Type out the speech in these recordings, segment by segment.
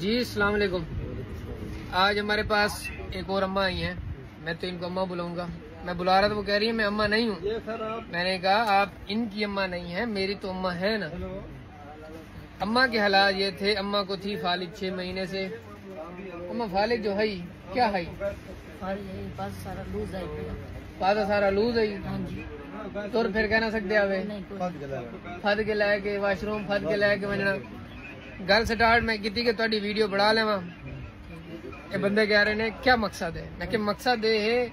جی السلام علیکم۔ آج ہمارے پاس ایک اور اماں آئی ہیں۔ میں تو ان کو اماں بلاؤں گا۔ میں بلا رہا تھا وہ کہہ رہی ہے میں اماں نہیں ہوں۔ میں نے کہا آپ ان کی اماں نہیں ہیں میری تو اماں ہے نا۔ اماں کے حالات یہ تھے اماں کو تھی فالد چھ مہینے سے۔ اماں فالد جو ہے کیا ہے؟ پادا سارا لوز ہے۔ تو پھر کہہ نہ سکتے آوے۔ فد کے لے کے واش روم فد کے لے کے وجنا گل سٹارٹ میں کیتی کہ تہاڈی ویڈیو بنا لواں یہ بندے کہہ رہے ہیں کیا مقصد ہے میں کہ مقصد یہ ہے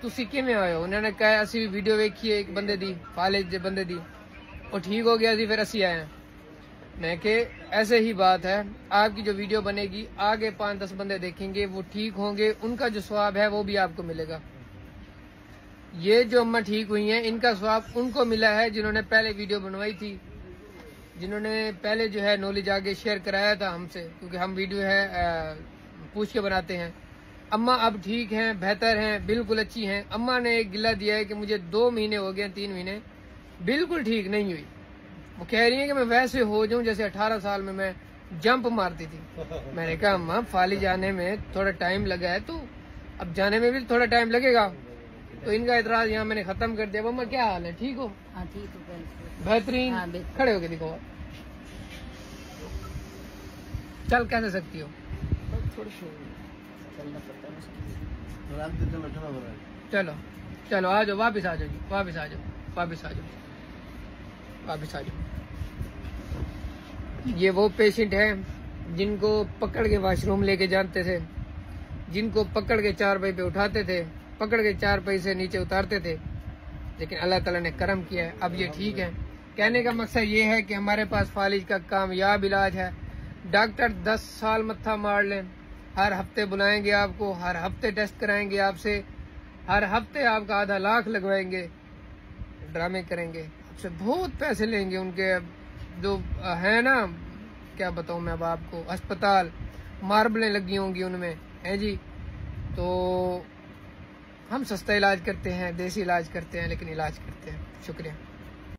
تسی کیویں آئے ہو انہوں نے کہا اسی ویڈیو ویکھی ایک بندے دی فالج دے بندے دی وہ ٹھیک ہو گیا سی پھر اسی آئے ہیں میں کہ ایسے ہی بات ہے آپ کی جو ویڈیو بنے گی آگے پانچ دس بندے دیکھیں گے وہ ٹھیک ہوں گے ان کا جو سواب ہے وہ بھی آپ کو ملے گا یہ جو اماں ٹھیک ہوئی ہیں ان کا سواب ان کو ملا ہے جنہوں نے پہلے ویڈیو بنوائی تھی جنہوں نے پہلے جو ہے نالج آگے شیئر کرایا تھا ہم سے کیونکہ ہم ویڈیو ہے پوچھ کے بناتے ہیں۔ اماں اب ٹھیک ہیں بہتر ہیں بالکل اچھی ہیں۔ اماں نے ایک گلہ دیا ہے کہ مجھے دو مہینے ہو گئے تین مہینے۔ بالکل ٹھیک نہیں ہوئی۔ وہ کہہ رہی ہیں کہ میں ویسے ہو جاؤں جیسے اٹھارہ سال میں میں جمپ مارتی تھی۔ میں نے کہا اماں فالی جانے میں تھوڑا ٹائم لگا ہے تو اب جانے میں بھی تھوڑا ٹائم لگے گا۔ تو ان کا اعتراض یہاں میں نے ختم کر دیا۔ اماں کیا حال ہے؟ ٹھیک ہو؟ ہاں، بہترین؟ ہاں،۔ کھڑے ہو کے دکھو چل کیسے سکتی ہو چلو چلو آ جاؤ واپس آ جاؤ جی واپس آ جاؤ واپس آ جاؤ واپس آ جاؤ یہ وہ پیشنٹ ہیں جن کو پکڑ کے واش روم لے کے جانتے تھے جن کو پکڑ کے چار پائی پہ اٹھاتے تھے پکڑ کے چار پائی سے نیچے اتارتے تھے لیکن اللہ تعالیٰ نے کرم کیا ہے اب یہ ٹھیک ہے کہنے کا مقصد یہ ہے کہ ہمارے پاس فالج کا کامیاب علاج ہے ڈاکٹر دس سال متھا مار لیں۔ ہر ہفتے بلائیں گے آپ کو، ہر ہفتے ٹیسٹ کرائیں گے آپ سے۔ ہر ہفتے آپ کا آدھا لاکھ لگوائیں گے۔ ڈرامے کریں گے۔ آپ سے بہت پیسے لیں گے۔ ان کے جو ہے نا، کیا بتاؤں میں اب آپ کو؟ اسپتال ماربلیں لگی ہوں گی ان میں۔ ہیں جی؟ تو ہم سستا علاج کرتے ہیں، دیسی علاج کرتے ہیں، لیکن علاج کرتے ہیں۔ شکریہ۔